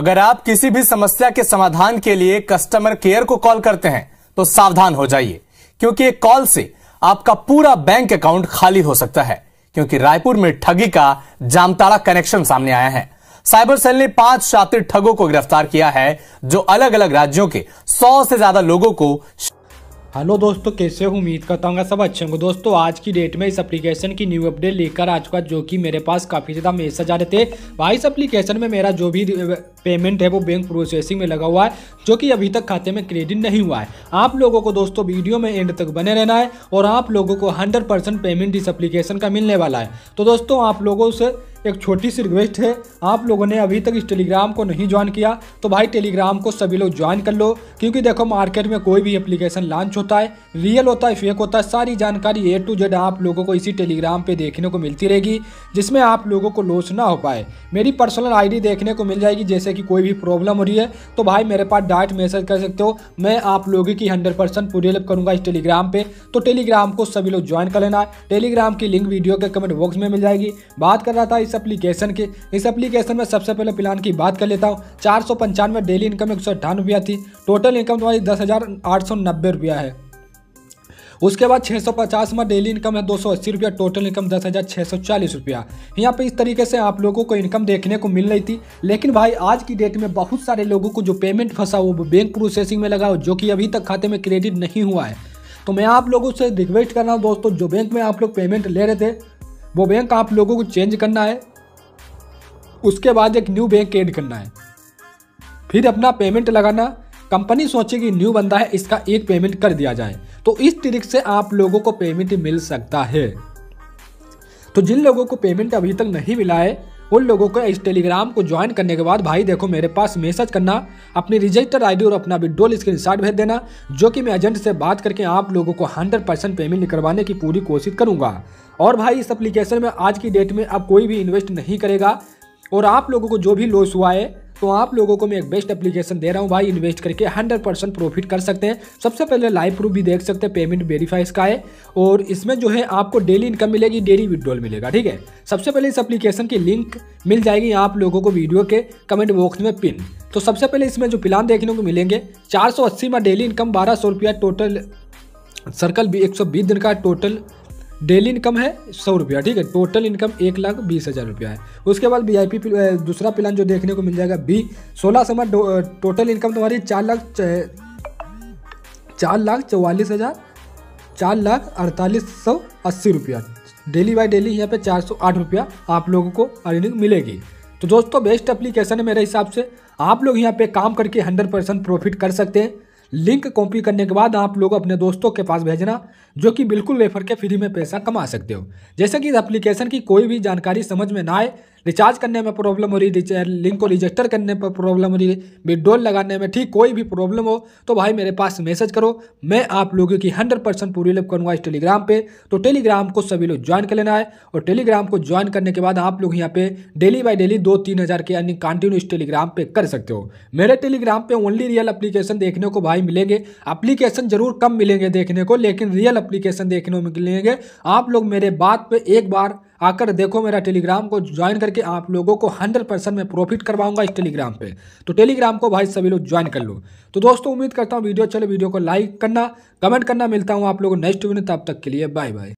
अगर आप किसी भी समस्या के समाधान के लिए कस्टमर केयर को कॉल करते हैं तो सावधान हो जाइए। क्योंकि एक कॉल से आपका पूरा बैंक अकाउंट खाली हो सकता है। क्योंकि रायपुर में ठगी का जामताड़ा कनेक्शन सामने आया है। साइबर सेल ने पाँच शातिर ठगों को गिरफ़्तार किया है, जो अलग अलग राज्यों के सौ से ज़्यादा लोगों को हेलो दोस्तों, कैसे हो? उम्मीद करता हूँ सब अच्छे होंगे। दोस्तों, आज की डेट में इस एप्लीकेशन की न्यू अपडेट लेकर आ चुका जो कि मेरे पास काफ़ी ज़्यादा मैसेज आ रहे थे। भाई, इस एप्लीकेशन में मेरा जो भी पेमेंट है, वो बैंक प्रोसेसिंग में लगा हुआ है, जो कि अभी तक खाते में क्रेडिट नहीं हुआ है। आप लोगों को दोस्तों वीडियो में एंड तक बने रहना है और आप लोगों को हंड्रेड पेमेंट इस एप्लीकेशन का मिलने वाला है। तो दोस्तों, आप लोगों से एक छोटी सी रिक्वेस्ट है, आप लोगों ने अभी तक इस टेलीग्राम को नहीं ज्वाइन किया तो भाई टेलीग्राम को सभी लोग ज्वाइन कर लो, क्योंकि देखो मार्केट में कोई भी एप्लीकेशन लॉन्च होता है रियल होता है फेक होता है, सारी जानकारी ए टू जेड आप लोगों को इसी टेलीग्राम पे देखने को मिलती रहेगी, जिसमें आप लोगों को लॉस ना हो पाए। मेरी पर्सनल आईडी देखने को मिल जाएगी, जैसे कि कोई भी प्रॉब्लम हो रही है तो भाई मेरे पास डायरेक्ट मैसेज कर सकते हो, मैं आप लोगों की हंड्रेड परसेंट पूरी हेल्प करूँगा इस टेलीग्राम पे तो टेलीग्राम को सभी लोग ज्वाइन कर लेना। टेलीग्राम की लिंक वीडियो के कमेंट बॉक्स में मिल जाएगी। बात कर रहा था इस एप्लीकेशन की। इस एप्लीकेशन में सबसे पहले प्लान की बात कर लेता हूँ। चार सौ पंचानवे डेली इनकम एक सौ रुपया थी। टोटल इनकम तुम्हारी दस हज़ार आठ सौ नब्बे रुपया है। उसके बाद 650 में डेली इनकम है, दो सौ अस्सी रुपया। टोटल इनकम दस हज़ार छः सौ चालीस रुपया। यहाँ पे इस तरीके से आप लोगों को इनकम देखने को मिल रही थी। लेकिन भाई, आज की डेट में बहुत सारे लोगों को जो पेमेंट फंसा वो बैंक प्रोसेसिंग में लगा हो जो कि अभी तक खाते में क्रेडिट नहीं हुआ है। तो मैं आप लोगों से रिक्वेस्ट कर रहा हूँ दोस्तों, जो बैंक में आप लोग पेमेंट ले रहे थे वो बैंक आप लोगों को चेंज करना है। उसके बाद एक न्यू बैंक ऐड करना है। फिर अपना पेमेंट लगाना। कंपनी सोचे कि न्यू बंदा है, इसका एक पेमेंट कर दिया जाए। तो इस ट्रिक से आप लोगों को पेमेंट मिल सकता है। तो जिन लोगों को पेमेंट अभी तक नहीं मिला है उन लोगों को इस टेलीग्राम को ज्वाइन करने के बाद, भाई देखो, मेरे पास मैसेज करना, अपनी रजिस्टर आईडी और अपना विड्रोल स्क्रीन शॉट भेज देना, जो कि मैं एजेंट से बात करके आप लोगों को हंड्रेड परसेंट पेमेंट निकलवाने की पूरी कोशिश करूँगा। और भाई, इस एप्लीकेशन में आज की डेट में अब कोई भी इन्वेस्ट नहीं करेगा। और आप लोगों को जो भी लॉस हुआ है तो आप लोगों को मैं एक बेस्ट एप्लीकेशन दे रहा हूँ। भाई इन्वेस्ट करके 100 परसेंट प्रॉफिट कर सकते हैं। सबसे पहले लाइव प्रूफ भी देख सकते हैं पेमेंट वेरीफाई इसका है। और इसमें जो है आपको डेली इनकम मिलेगी डेली विड्रॉल मिलेगा, ठीक है? सबसे पहले इस एप्लीकेशन की लिंक मिल जाएगी आप लोगों को वीडियो के कमेंट बॉक्स में पिन तो सबसे पहले इसमें जो प्लान देखने को मिलेंगे, चार सौ अस्सी में डेली इनकम बारह सौ रुपया टोटल सर्कल भी एक सौ बीस दिन का टोटल डेली इनकम है सौ रुपया, ठीक है? टोटल इनकम एक लाख बीस हज़ार रुपया है। उसके बाद वी आई पी दूसरा प्लान जो देखने को मिल जाएगा, बी, सोलह समय टोटल इनकम तुम्हारी चार लाख चार लाख चौवालीस हज़ार, चार लाख अड़तालीस सौ अस्सी रुपया। डेली बाई डेली यहाँ पे चार सौ आठ रुपया आप लोगों को अर्निंग मिलेगी। तो दोस्तों, बेस्ट एप्लीकेशन है मेरे हिसाब से। आप लोग यहाँ पे काम करके हंड्रेड परसेंट प्रॉफिट कर सकते हैं। लिंक कॉपी करने के बाद आप लोग अपने दोस्तों के पास भेजना, जो कि बिल्कुल रेफर के फ्री में पैसा कमा सकते हो। जैसे कि इस एप्लीकेशन की कोई भी जानकारी समझ में ना आए रिचार्ज करने में प्रॉब्लम हो रही है लिंक को रजिस्टर करने पर प्रॉब्लम हो रही है विड्रोल लगाने में ठीक कोई भी प्रॉब्लम हो तो भाई मेरे पास मैसेज करो। मैं आप लोगों की हंड्रेड परसेंट पूरी हेल्प करूँगा इस टेलीग्राम पे। तो टेलीग्राम को सभी लोग ज्वाइन कर लेना है और टेलीग्राम को ज्वाइन करने के बाद आप लोग यहाँ पे डेली बाई डेली दो तीन हज़ार के अर्निंग कंटिन्यू इस टेलीग्राम पे कर सकते हो। मेरे टेलीग्राम पे ओनली रियल एप्लीकेशन देखने को भाई मिलेंगे। एप्लीकेशन ज़रूर कम मिलेंगे देखने को, लेकिन रियल एप्लीकेशन देखने को मिलेंगे। आप लोग मेरे बात पे एक बार आकर देखो मेरा टेलीग्राम को, ज्वाइन करके आप लोगों को हंड्रेड परसेंट मैं प्रॉफिट करवाऊँगा इस टेलीग्राम पे। तो टेलीग्राम को भाई सभी लोग ज्वाइन कर लो। तो दोस्तों, उम्मीद करता हूँ वीडियो, चले वीडियो को लाइक करना, कमेंट करना। मिलता हूँ आप लोगों को नेक्स्ट वीडियो तब तक के लिए बाय बाय